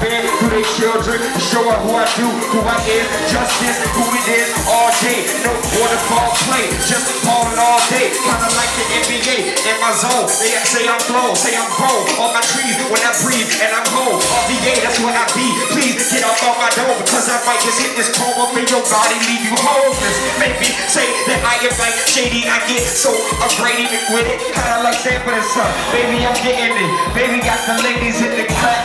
to their children, show her who I do, who I am, justice, who it is, all day. No waterfall play, just ballin' all day. Kinda like the NBA in my zone. They say I'm flow, say I'm bold. On my trees when I breathe and I'm home. RVA, that's where I be. Please get on my dome because I might just hit this chrome up in your body, leave you homeless. Maybe say that I am like shady, I get so upgraded with it. Kinda like but it's uh, baby, I'm getting it. Baby got the ladies in the cut,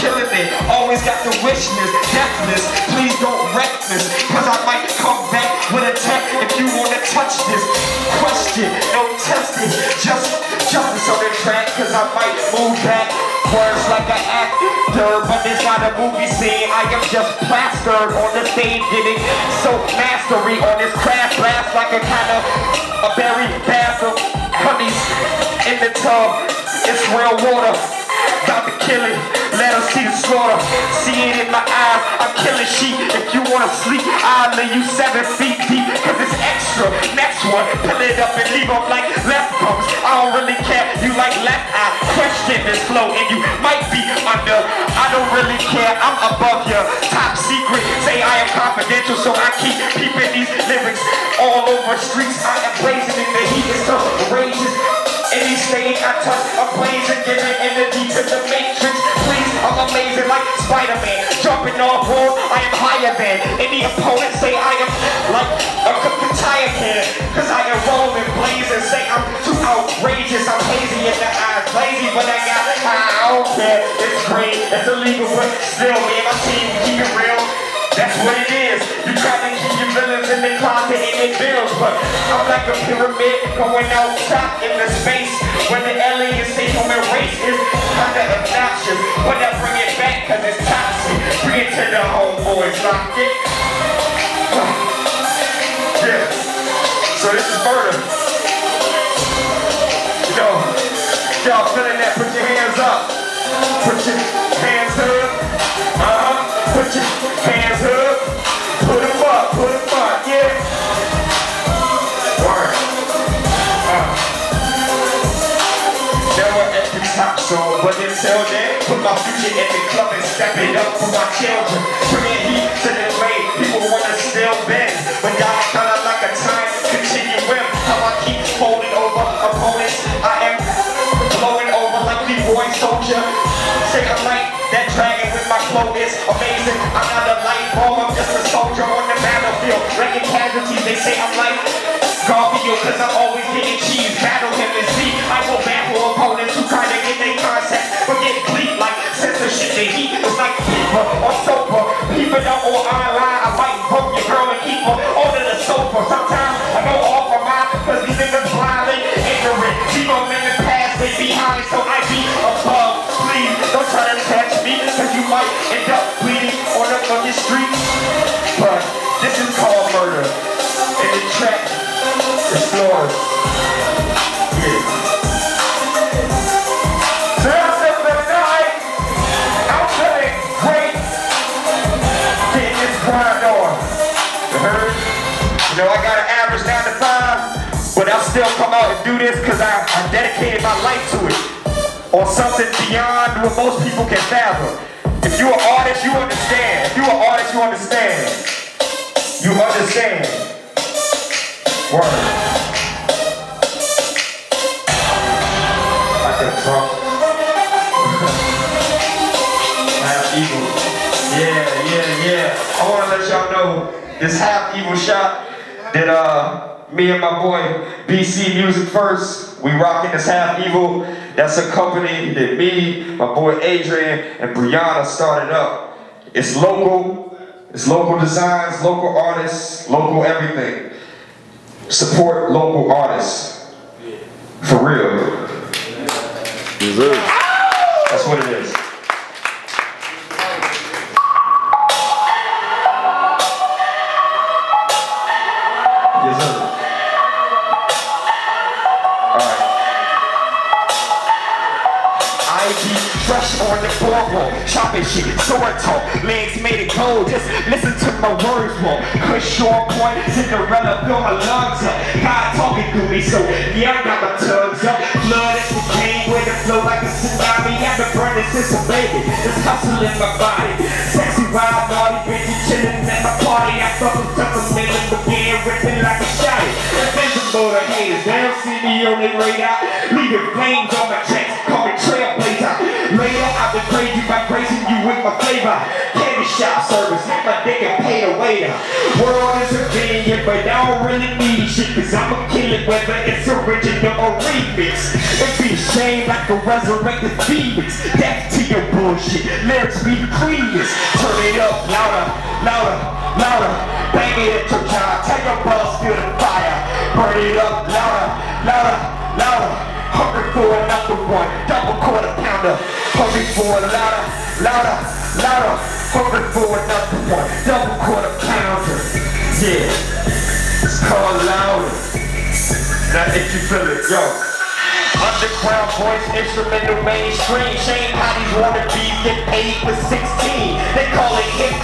killing it. Always got the wishness, deafness. Please don't wreck this, cause I might come back with a tech if you wanna touch this. Question, no testing, just justice on the track, cause I might move back. Words like an actor, but it's not a movie scene. I am just plastered on the stage, getting so mastery on this craft blast like a kind of a berry bath of honeys in the tub. It's real water. About to kill it, let her see the slaughter. See it in my eyes, I'm killing sheep. If you wanna sleep, I'll lay you seven feet deep. Cause it's extra. Next one, pull it up and leave up like left pumps. I don't really care, you like left eye. Question this flow, and you might be under. I don't really care, I'm above your top secret. Say I am confidential, so I keep keeping these lyrics all over streets. I am blazing in the heat, it's so rages. Any stage I touch, I'm blazing, giving energy. Spider-Man. Jumping off road, I am higher than any opponent. Say I am like a tire. Cause I am rolling, blazing. Say I'm too outrageous. I'm hazy in the eyes, lazy, but I got I don't care. It's great, it's illegal, but still, me and my team keep it real. That's what it is. You try to keep your villains in the closet and it builds, but I'm like a pyramid going out top in the space. When the aliens say human race is kinda obnoxious, but I bring it back cause it's toxic. Bring it to the homeboys, lock it. Yeah. So this is murder. Step it up for my children. Bringing heat to the lane, people wanna still bend, but y'all kinda like a time continuum. How I keep folding over opponents, I am blowing over like Leroy Soldier. Say I'm like that dragon with my flow is amazing. I'm not a light bulb, I'm just a soldier on the battlefield. Wrecking casualties, they say I'm like Garfield, cause I'm always getting cheese. Battle him and see. I will battle opponents who to get their concepts, is like fever or sober. People don't or online. I might broke your girl and keep her under the sofa. Sometimes I go off of mind, cause these niggas blindly ignorant. Keep them in the past, they behind, so I be above. Please don't try to catch me, cause you might end up bleeding on the fucking street. Still come out and do this because I, I dedicated my life to it. Or something beyond what most people can fathom. If you're an artist, you understand. If you're an artist, you understand. You understand. Word. I can talk. half evil. Yeah, yeah, yeah. I want to let y'all know this half evil shot that uh me and my boy BC Music First, we rocking this half evil. That's a company that me, my boy Adrian, and Brianna started up. It's local, it's local designs, local artists, local everything. Support local artists. For real. That's what it is. Yes, fresh on the boardwalk, shopping shit, sword talk, legs made of gold, just listen to my words walk. Push on point, Cinderella, fill my lungs up. God talking to me, so yeah, I got my tugs up. Blood is the game with the flow like a tsunami. I've been burning since a baby. Hustle in my body. Sexy wild, naughty bitches chillin' at my party. I fuck with something the begin ripping like a shotty. Invincible to haters, they don't see me on their radar. Leaving flames on my chest, gracing you with my flavor. Candy shop service, my dick and pay the waiter. World is a convenient, but I don't really need shit, cause I'ma kill it whether it's original or remix. It be shame like a resurrected phoenix. Death to your bullshit, lyrics be cleanest. Turn it up louder, louder, louder. Bang it at your child, tell your boss feel the fire. Burn it up louder, louder, louder. Hungry for another one, double quarter pounder. Hungry for a louder, louder, louder. Hungry for another one, double quarter pounder. Yeah, it's called louder. Now if you feel it, yo. Underground voice, instrumental mainstream. Shame how these wannabes get paid for 16. They call it hip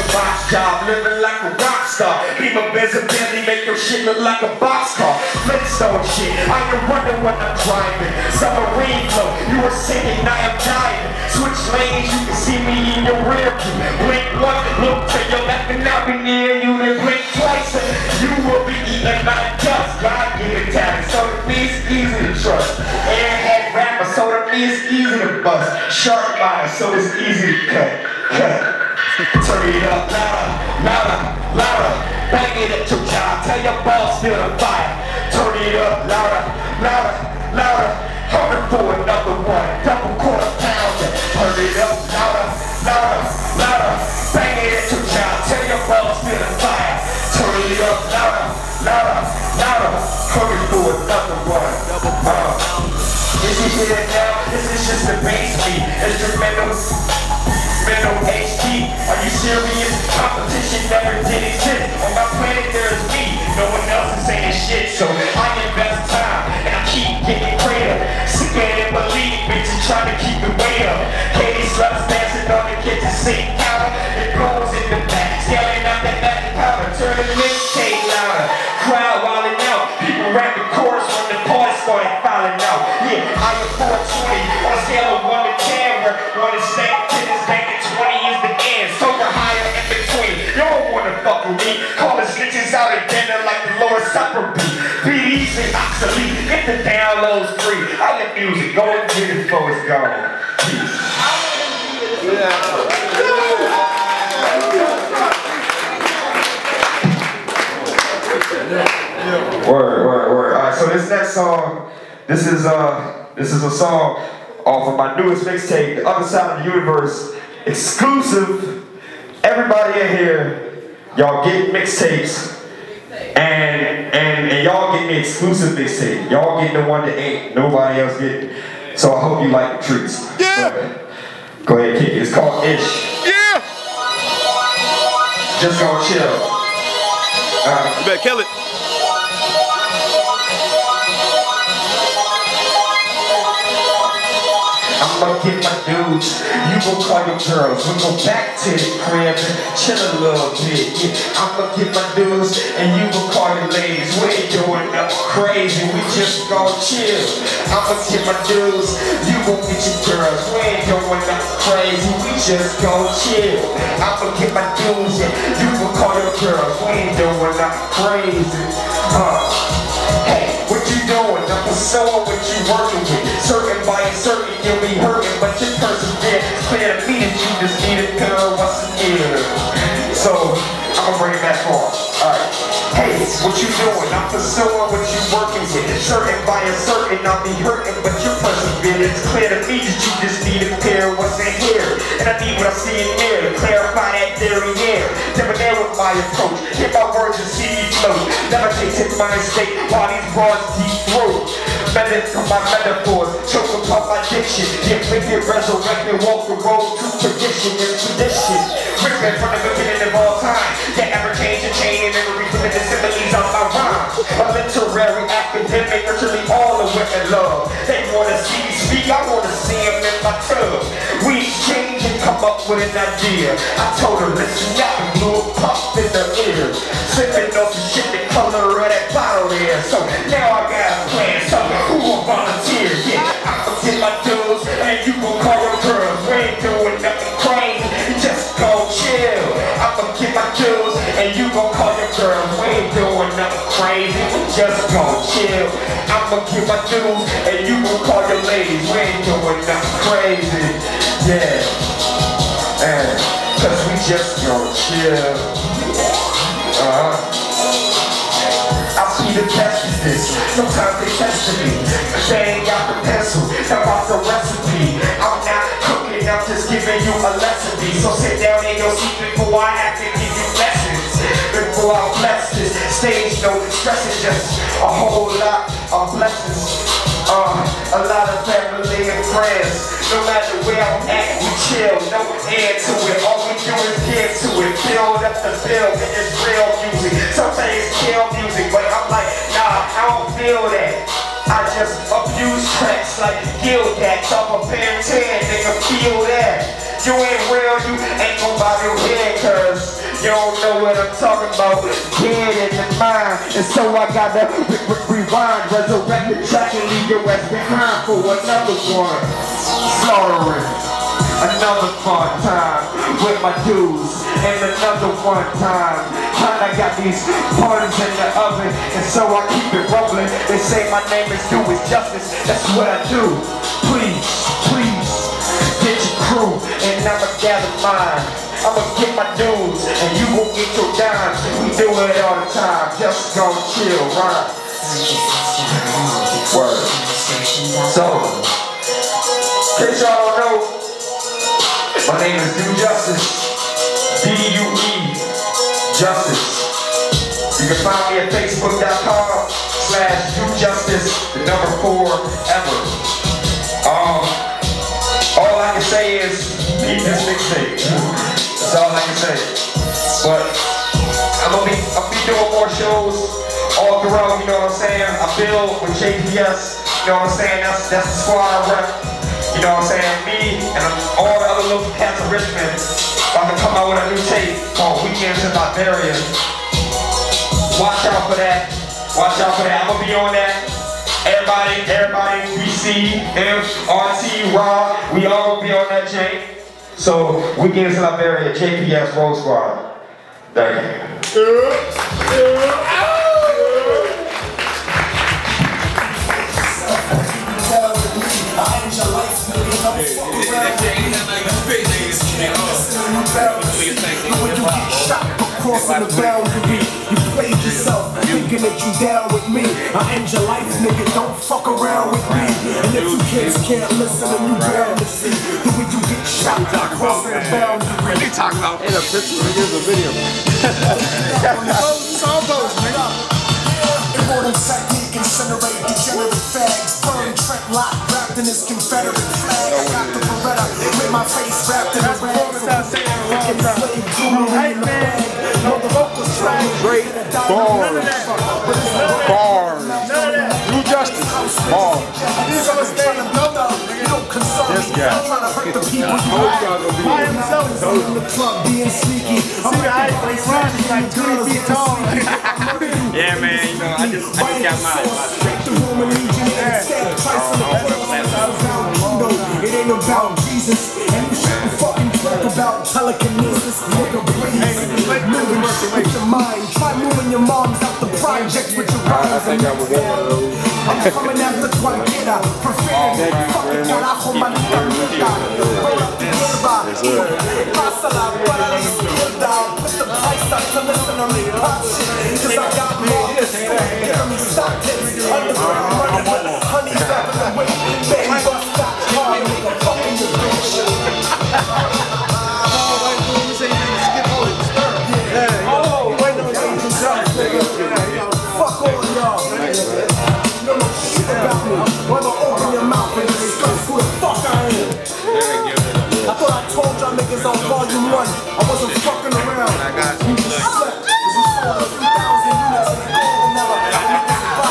a box job, living like a rock star. Leave a visibility, make your shit look like a box car. Flintstone shit. I can wonder when I'm driving. Submarine flow. You were sinking, I am diving. Switch lanes, you can see me in your rear view. Blink one, look to your left and I'll be near you. Then blink twice and you will be eating my dust. God given talent, so me it's easy to trust. Airhead rapper, so me it's easy to bust. Sharp line, so it's easy to cut. Turn it up louder, louder, louder. Bang it at your job, tell your boss feel the fire. Turn it up louder, louder, louder. Hurry for another one, double quarter pounder. Turn it up louder, louder, louder. Bang it at your job, tell your boss feel the fire. Turn it up louder, louder, louder. Hurry for another one. double Uh, is hear it now? This is just the bass beat. Instrumental, mental HD. Are you serious? Competition never did exist. On my planet there's me. No one else is saying shit. So I invest time and I keep getting greater. Sick and believe bitches trying to keep it weight downloads free. I get music. Go and get it before it's gone. Peace. Word, word, word. All right, so this next song, this is uh, this is a song off of my newest mixtape, The Other Side of the Universe, exclusive. Everybody in here, y'all get mixtapes, and and and y'all get the exclusive mixtape. Y'all get the one that ain't nobody else getting. So I hope you like the treats. Yeah. Go ahead, kick it. It's called Ish. Yeah! Just gonna chill. Uh, You better kill it. I'ma get my dudes, you gon' call your girls. We go back to the crib, and chill a little bit. Yeah, I'ma get my dudes, and you gon' call your ladies. We ain't doing nothing crazy, we just gon' chill. I'ma get my dudes, you gon' get your girls. We ain't doing nothing crazy, we just gon' chill. I'ma get my dudes, and you gon' call your girls. We ain't doing nothing crazy. Huh. Hey, what you doing? Pursuing what you working with. Certain by a certain you'll be hurting, but your persevere. It's clear to me that you just need a girl once a year. So, I'ma bring it back on. Alright. Hey, what you doing? I'm pursuing what you working with. Certain by a certain I'll be hurting, but your persevere. It's clear to me that you just need a pair what's in here. And I need what I see in there to clarify that theory with my approach. Hear my words and see me flow. Never chasing my state while these broads deep throat. Medic of my metaphors, choke upon my diction. Get wicked, resurrected, walk the road to perdition and tradition. Written from the beginning of all time. Yeah, ever change and chain and every the similes of my rhymes. A literary academic, virtually all the women love. They wanna see me speak, I wanna see them in my tub. We exchange and come up with an idea. I told her, listen up and blew a puff in the ear. Sipping on some shit the color of that bottle there. So now I got a plan, so who will volunteer? Yeah, I'ma get my dues and you gon' call your girls. We ain't doing nothing crazy, just go chill. I'ma get my dues and you gon' call your girls. We ain't doing nothing crazy, just go chill. I'ma get my dues and you gon' call your ladies. We ain't doing nothing crazy. Yeah. And, cause we just gon' chill. Uh-huh. I see the best of this. Sometimes they test me. They ain't got the pencil. About the recipe. I'm not cooking, I'm just giving you a lesson. So sit down in your seat before I have to give you lessons. Before I bless this stage, no stressing, just a whole lot of blessings. Uh, a lot of family and friends. No matter where I'm at, we chill. No end to it. All we do is get to it. Build up the and it's real music. Some say it's kill music, but I'm like, nah, I don't feel that. I just abuse tracks like Gildax off a pen 10, nigga, feel that. You ain't real, you ain't your head, cause you don't know what I'm talking about. Dead in the mind, and so I gotta re re rewind, resurrect the track and leave your ass behind for another one. Slaughtering. Another fun time with my dudes, and another one time. Kinda got these parties in the oven, and so I keep it rolling. They say my name is Is Justice, that's what I do. Please, please, get your crew, and I'ma gather mine. I'ma get my dudes, and you gon' get your dimes. We do it all the time, just gon' chill, right? Word. So, case y'all don't know, my name is Due Justice. D-U-E, Justice. You can find me at facebook.com slash Due Justice, the number four, ever. Um, all I can say is, beat this mixtape. That's all I can say. But, I'm gonna be, gonna be doing more shows all throughout, you know what I'm saying? I build with JPS, you know what I'm saying? That's, that's the squad I rep. You know what I'm saying? Me and all the other local cats of Richmond about to come out with a new tape called Weekends in Liberia. Watch out for that. Watch out for that. I'm gonna be on that. Everybody, everybody, BC, M, RT, Rob, we all gonna be on that chain. So Weekends in Liberia, JPS Road Squad. Thank you. Crossing the boundary, yourself, thinking that you down with me. I end your life, nigga, don't fuck around with me. And if you kids can't listen, then you bound to see the way you get shot for crossing the boundary. They talk about In a picture, here's a video. Immortal technique, incinerate degenerate fags. Burn Trent Lott wrapped in his Confederate flag. I got the Beretta with my face wrapped in a rag. Freaking slave jewelry in the bag. No, the vocals trying Great bars. Bars. Due Justice. Bars. This guy. I'm trying to hurt the people you like. By himself. In the club being sneaky. I'm See the height when he runs, he's like 20 feet tall. Yeah, man, you know, I just, I just got mine. Straight to Roman legion. Instead, Christ It ain't about Jesus, and you shouldn't fucking talk about telekinesis. Nigga, Moving shit with your mind. Try moving your moms out the projects with your ah, I rhymes. think I was one those. I'm coming after cualquiera. Prefieren fucking carajo, manita mía. Roll up the hierba. Pásala para la izquierda. Put the price up to listen to me pop shit. Cause I got more I wasn't fucking around. I got you.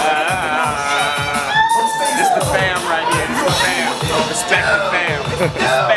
Ah. This the fam right here. Respect the fam.